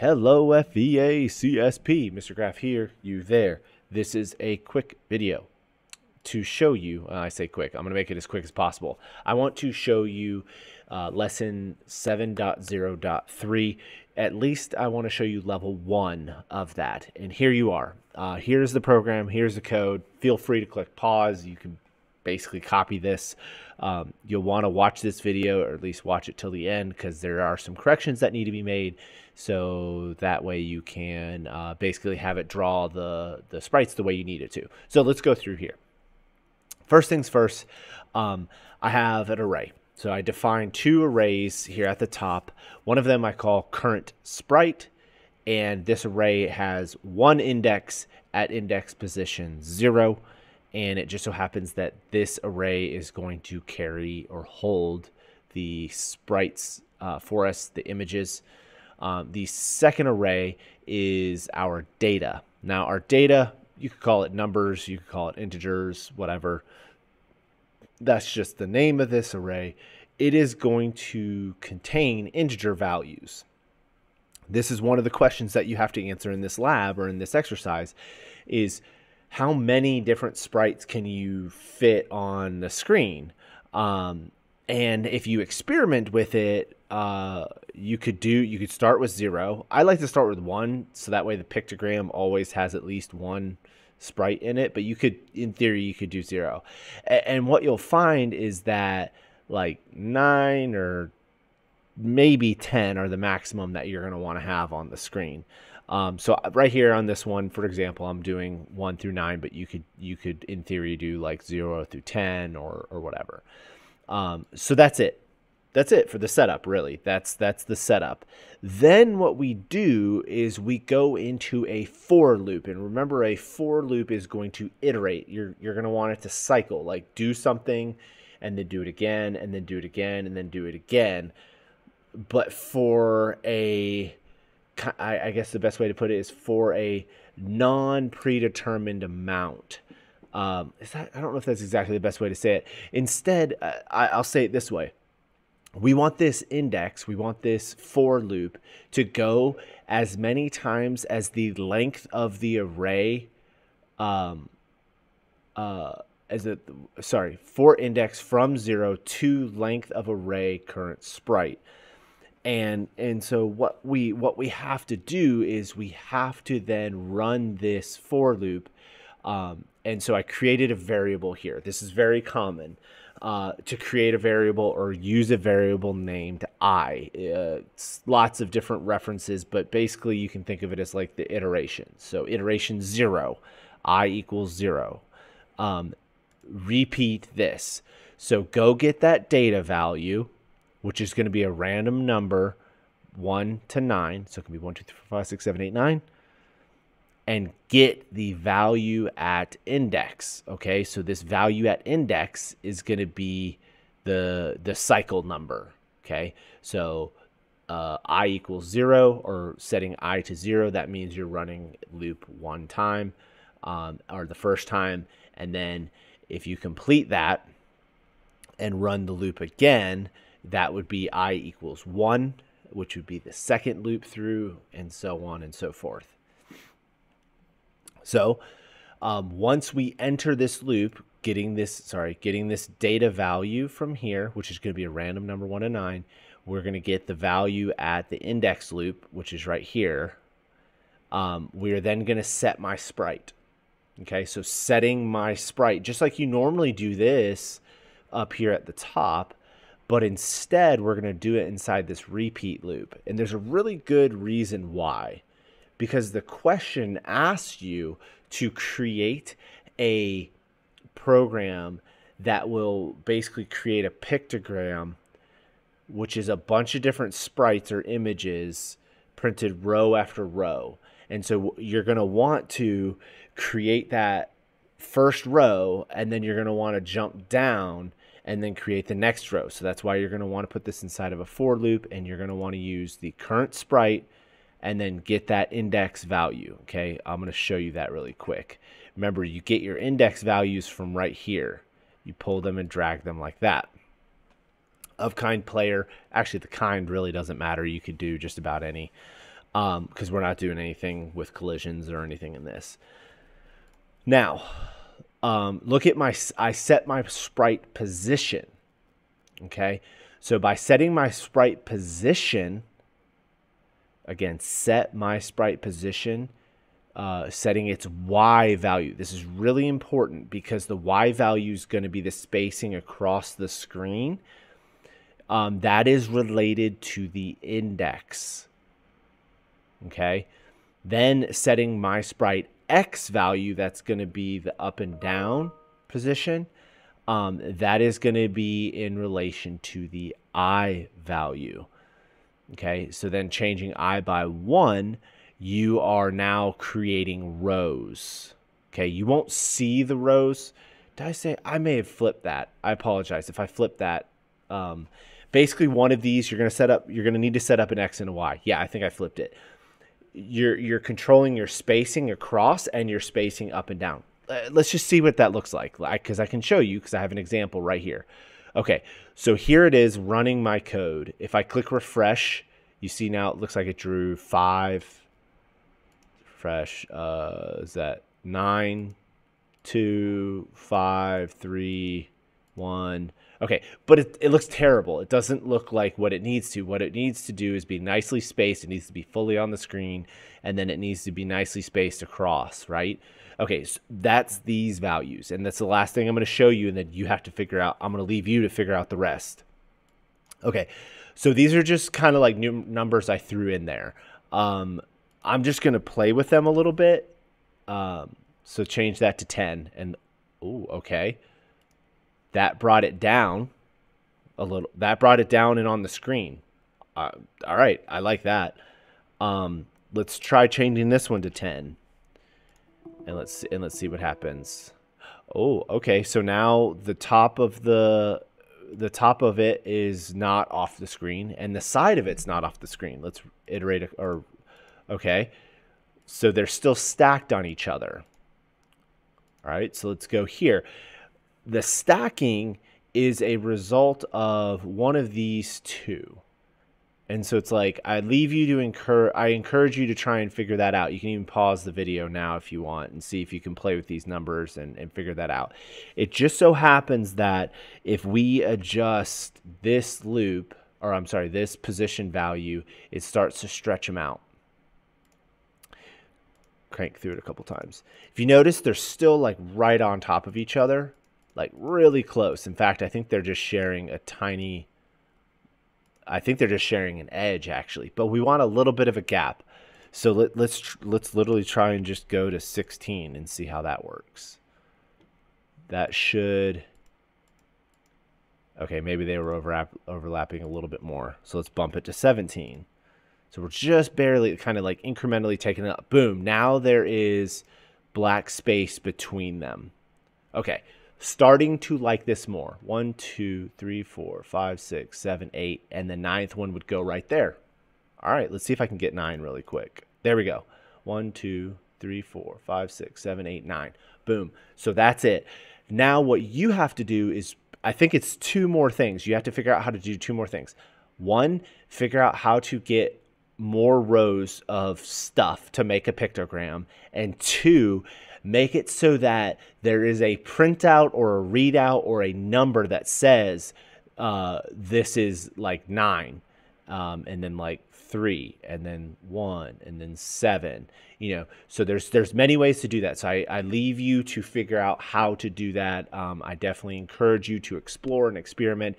Hello, FEA CSP. Mr. Graf here, you there. This is a quick video to show you. Uh, I say quick, I'm going to make it as quick as possible. I want to show you uh, lesson 7.0.3. At least I want to show you level one of that. And here you are. Uh, here's the program, here's the code. Feel free to click pause. You can basically copy this. Um, you'll want to watch this video or at least watch it till the end because there are some corrections that need to be made. So that way you can uh, basically have it draw the, the sprites the way you need it to. So let's go through here. First things first, um, I have an array. So I define two arrays here at the top. One of them I call current sprite, and this array has one index at index position zero and it just so happens that this array is going to carry or hold the sprites uh, for us, the images. Um, the second array is our data. Now, our data, you could call it numbers, you could call it integers, whatever. That's just the name of this array. It is going to contain integer values. This is one of the questions that you have to answer in this lab or in this exercise is how many different sprites can you fit on the screen? Um, and if you experiment with it, uh, you could do you could start with zero. I like to start with one, so that way the pictogram always has at least one sprite in it. But you could, in theory, you could do zero. And, and what you'll find is that like nine or maybe 10 are the maximum that you're going to want to have on the screen. Um, so uh, right here on this one, for example, I'm doing one through nine, but you could you could in theory do like zero through ten or or whatever. Um, so that's it. That's it for the setup, really. That's that's the setup. Then what we do is we go into a for loop, and remember, a for loop is going to iterate. You're you're going to want it to cycle, like do something, and then do it again, and then do it again, and then do it again. But for a I, I guess the best way to put it is for a non-predetermined amount. Um, is that I don't know if that's exactly the best way to say it. Instead, uh, I, I'll say it this way: we want this index, we want this for loop to go as many times as the length of the array. Um, uh, as a sorry, for index from zero to length of array current sprite and and so what we what we have to do is we have to then run this for loop um, and so I created a variable here. This is very common uh, to create a variable or use a variable named i. Uh, lots of different references, but basically you can think of it as like the iteration. So iteration zero, i equals zero. Um, repeat this. So go get that data value which is going to be a random number 1 to 9. So it can be 1, 2, 3, 4, 5, 6, 7, 8, 9. And get the value at index. Okay, so this value at index is going to be the, the cycle number. Okay, so uh, i equals 0 or setting i to 0, that means you're running loop one time um, or the first time. And then if you complete that and run the loop again, that would be i equals 1, which would be the second loop through, and so on and so forth. So um, once we enter this loop, getting this, sorry, getting this data value from here, which is going to be a random number 1 to 9, we're going to get the value at the index loop, which is right here. Um, we're then going to set my sprite. Okay, so setting my sprite, just like you normally do this up here at the top, but instead we're going to do it inside this repeat loop. And there's a really good reason why. Because the question asks you to create a program that will basically create a pictogram, which is a bunch of different sprites or images printed row after row. And so you're going to want to create that first row, and then you're going to want to jump down and then create the next row. So that's why you're going to want to put this inside of a for loop and you're going to want to use the current sprite and then get that index value. Okay, I'm going to show you that really quick. Remember, you get your index values from right here. You pull them and drag them like that. Of kind player, actually the kind really doesn't matter. You could do just about any. because um, we're not doing anything with collisions or anything in this. Now, um, look at my, I set my sprite position. Okay. So by setting my sprite position, again, set my sprite position, uh, setting its Y value. This is really important because the Y value is going to be the spacing across the screen. Um, that is related to the index. Okay. Then setting my sprite X value, that's going to be the up and down position. Um, that is going to be in relation to the I value. Okay, so then changing I by one, you are now creating rows. Okay, you won't see the rows. Did I say I may have flipped that? I apologize if I flipped that. Um, basically, one of these you're going to set up. You're going to need to set up an X and a Y. Yeah, I think I flipped it you're you're controlling your spacing across and your spacing up and down. Uh, let's just see what that looks like, Like because I can show you because I have an example right here. Okay, so here it is running my code. If I click refresh, you see now it looks like it drew five. Fresh, uh, is that nine, two, five, three, one. Okay, but it, it looks terrible. It doesn't look like what it needs to. What it needs to do is be nicely spaced. It needs to be fully on the screen, and then it needs to be nicely spaced across, right? Okay, so that's these values, and that's the last thing I'm going to show you, and then you have to figure out. I'm going to leave you to figure out the rest. Okay, so these are just kind of like new numbers I threw in there. Um, I'm just going to play with them a little bit. Um, so change that to 10, and oh, okay that brought it down a little. That brought it down and on the screen. Uh, all right, I like that. Um, let's try changing this one to 10. And let's and let's see what happens. Oh, okay. So now the top of the the top of it is not off the screen and the side of it's not off the screen. Let's iterate or okay. So they're still stacked on each other. All right, so let's go here the stacking is a result of one of these two. And so it's like I leave you to encourage I encourage you to try and figure that out. You can even pause the video now if you want and see if you can play with these numbers and, and figure that out. It just so happens that if we adjust this loop, or I'm sorry, this position value, it starts to stretch them out. Crank through it a couple times. If you notice, they're still like right on top of each other like really close. In fact, I think they're just sharing a tiny I think they're just sharing an edge actually, but we want a little bit of a gap. So let, let's let's literally try and just go to 16 and see how that works. That should Okay, maybe they were overlap, overlapping a little bit more. So let's bump it to 17. So we're just barely kind of like incrementally taking it up. Boom. Now there is black space between them. Okay starting to like this more. One, two, three, four, five, six, seven, eight, and the ninth one would go right there. All right, let's see if I can get nine really quick. There we go. One, two, three, four, five, six, seven, eight, nine. Boom. So that's it. Now, what you have to do is, I think it's two more things. You have to figure out how to do two more things. One, figure out how to get more rows of stuff to make a pictogram. And two, make it so that there is a printout or a readout or a number that says uh, this is like nine, um, and then like three, and then one, and then seven. You know, so there's there's many ways to do that. So I, I leave you to figure out how to do that. Um, I definitely encourage you to explore and experiment.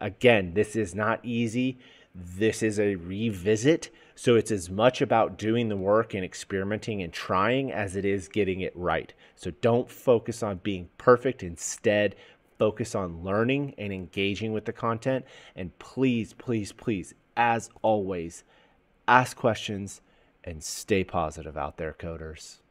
Again, this is not easy. This is a revisit. So it's as much about doing the work and experimenting and trying as it is getting it right. So don't focus on being perfect. Instead, focus on learning and engaging with the content. And please, please, please, as always, ask questions and stay positive out there, coders.